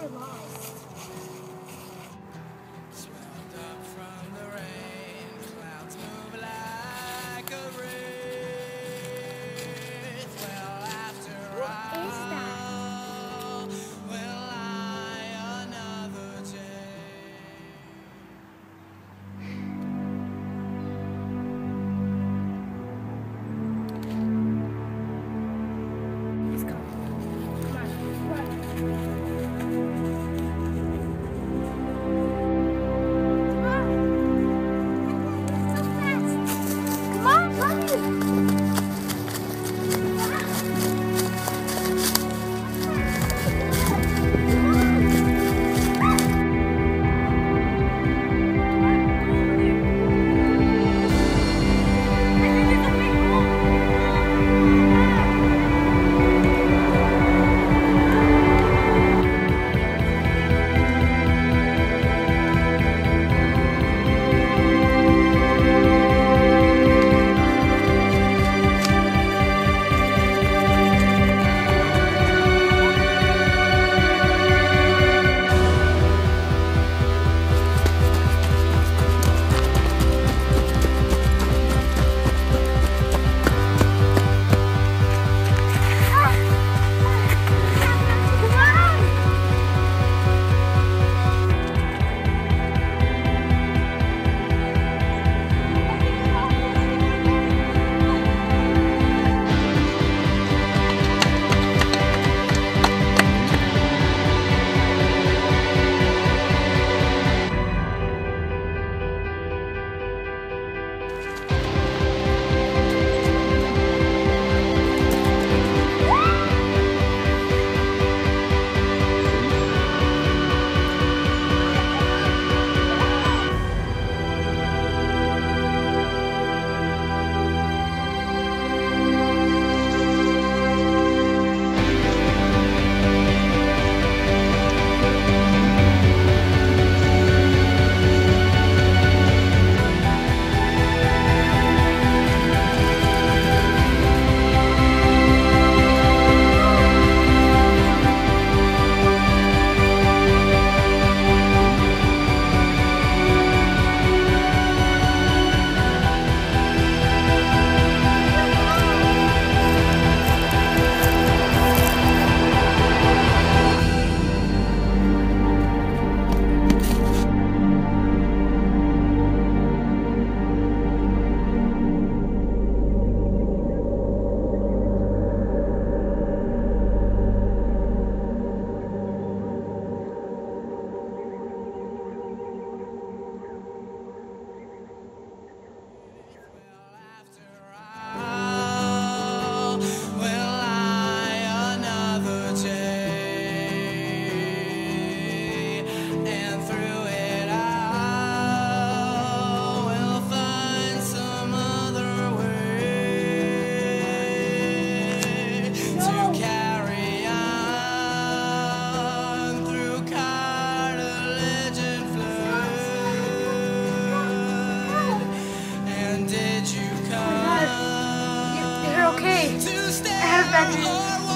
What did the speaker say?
never lost. okay. I have veggies.